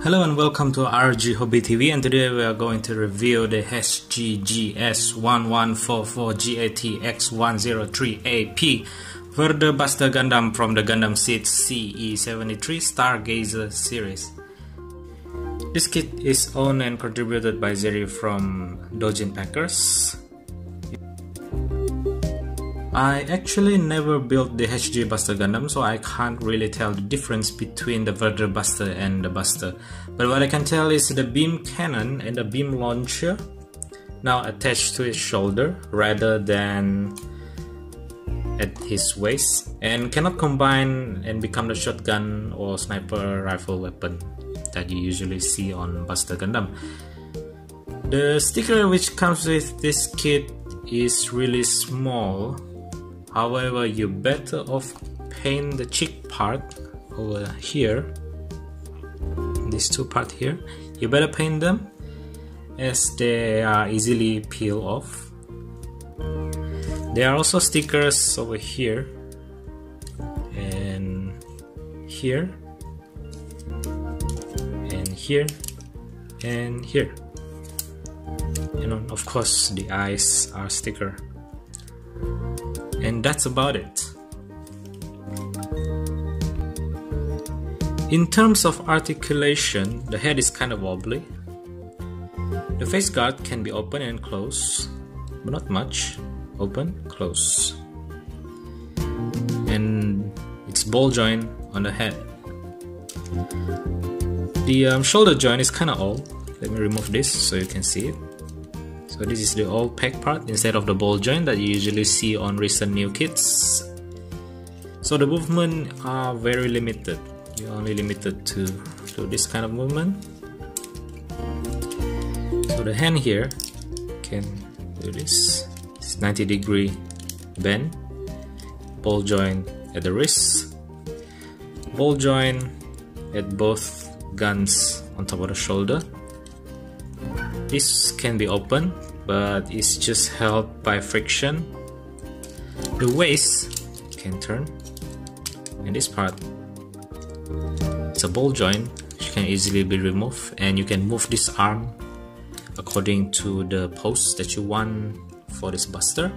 Hello and welcome to RG Hobby TV and today we are going to review the HGGS1144GATX103AP Verde Buster Gundam from the Gundam Seed CE73 Stargazer series. This kit is owned and contributed by Zeri from Doujin Packers. I actually never built the HG Buster Gundam so I can't really tell the difference between the Verde Buster and the Buster. But what I can tell is the beam cannon and the beam launcher now attached to his shoulder rather than at his waist and cannot combine and become the shotgun or sniper rifle weapon that you usually see on Buster Gundam. The sticker which comes with this kit is really small however you better off paint the cheek part over here. These two part here. You better paint them as they are easily peel off. There are also stickers over here and here and here and here. And of course the eyes are sticker and that's about it. In terms of articulation, the head is kind of wobbly. The face guard can be open and close, but not much. Open, close. And it's ball joint on the head. The um, shoulder joint is kind of old. Let me remove this so you can see it. So this is the old peg part instead of the ball joint that you usually see on recent new kits. So the movement are very limited. You're only limited to, to this kind of movement. So the hand here can do this. It's 90 degree bend. Ball joint at the wrist. Ball joint at both guns on top of the shoulder. This can be open but it's just held by friction. The waist can turn and this part it's a ball joint which can easily be removed and you can move this arm according to the pose that you want for this buster.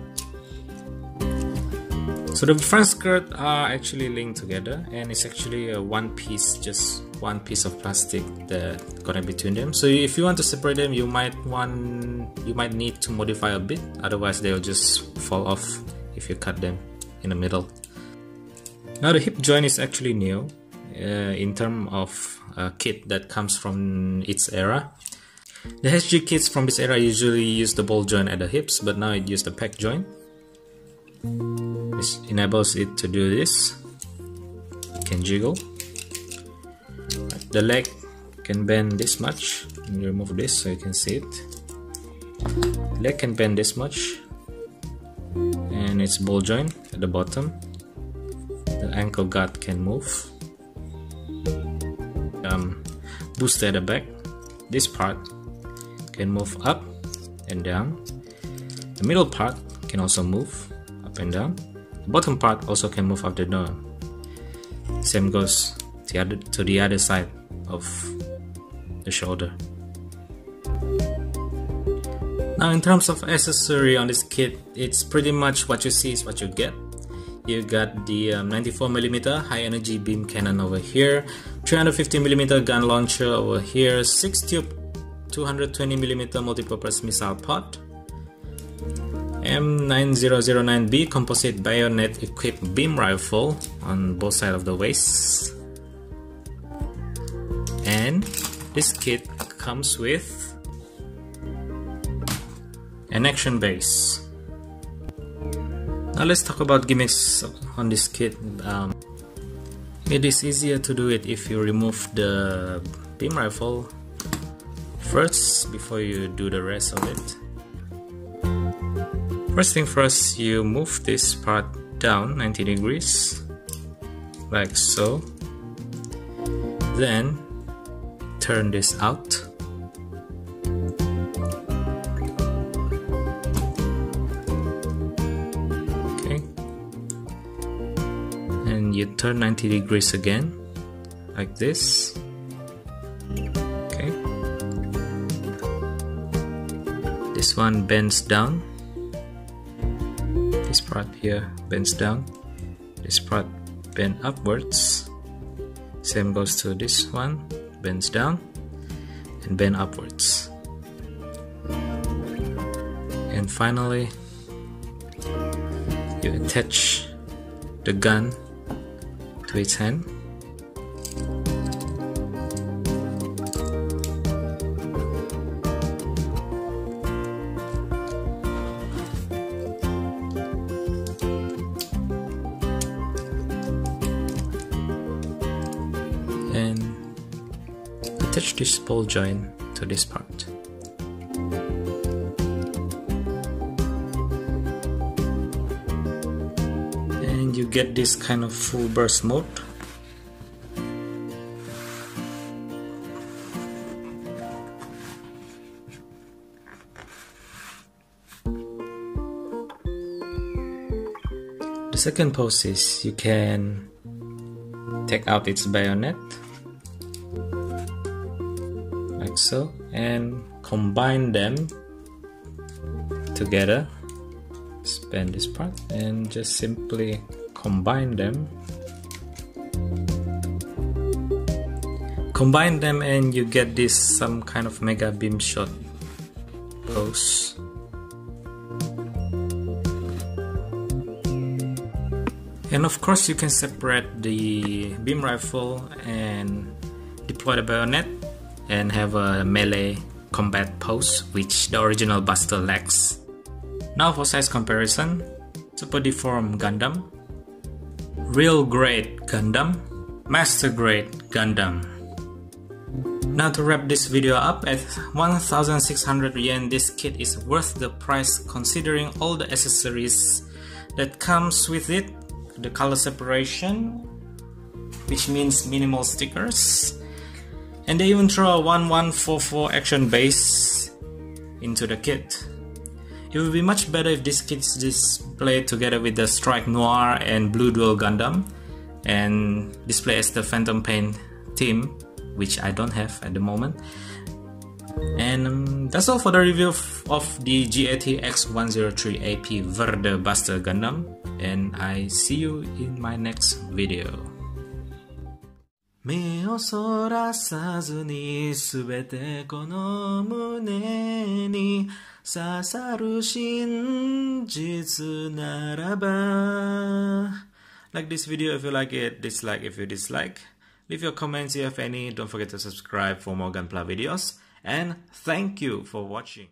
So the front skirt are actually linked together and it's actually a one piece, just one piece of plastic that connect between them. So if you want to separate them, you might want, you might need to modify a bit, otherwise they'll just fall off if you cut them in the middle. Now the hip joint is actually new uh, in terms of a kit that comes from its era. The HG kits from this era usually use the ball joint at the hips, but now it uses the peg joint. This enables it to do this. Can jiggle. The leg can bend this much. remove this so you can see it. The leg can bend this much. And it's ball joint at the bottom. The ankle guard can move. Um, booster at the back. This part can move up and down. The middle part can also move up and down The bottom part also can move up and down same goes the other, to the other side of the shoulder. Now in terms of accessory on this kit it's pretty much what you see is what you get. You got the 94mm um, high energy beam cannon over here 350mm gun launcher over here 6 tube 220mm multi-purpose missile pod M9009B composite bayonet equipped beam rifle on both sides of the waist this kit comes with an action base. Now let's talk about gimmicks on this kit. Um, it is easier to do it if you remove the beam rifle first before you do the rest of it. First thing first, you move this part down 90 degrees, like so. Then turn this out. Okay. And you turn 90 degrees again, like this. Okay. This one bends down. This part here bends down. This part bend upwards. Same goes to this one bends down and bend upwards. And finally you attach the gun to its hand attach this ball joint to this part. And you get this kind of full burst mode. The second pose is you can take out its bayonet like so and combine them together. Spend this part and just simply combine them. Combine them and you get this some kind of mega beam shot pose. And of course you can separate the beam rifle and deploy the bayonet and have a melee combat pose which the original Buster lacks. Now for size comparison, Super Deform Gundam, Real Grade Gundam, Master Grade Gundam. Now to wrap this video up, at 1600 yen this kit is worth the price considering all the accessories that comes with it, the color separation, which means minimal stickers, and they even throw a 1144 action base into the kit. It would be much better if this kit is displayed together with the Strike Noir and Blue Duel Gundam and display as the Phantom Pain team, which I don't have at the moment. And um, that's all for the review of, the GAT X103AP Verde Buster Gundam, and I see you in my next video. 目をそらさずにすべてこの胸に刺さる真実ならば Like this video if you like it, dislike if you dislike. Leave your comments if you have any. Don't forget to subscribe for more Gunpla videos. And thank you for watching.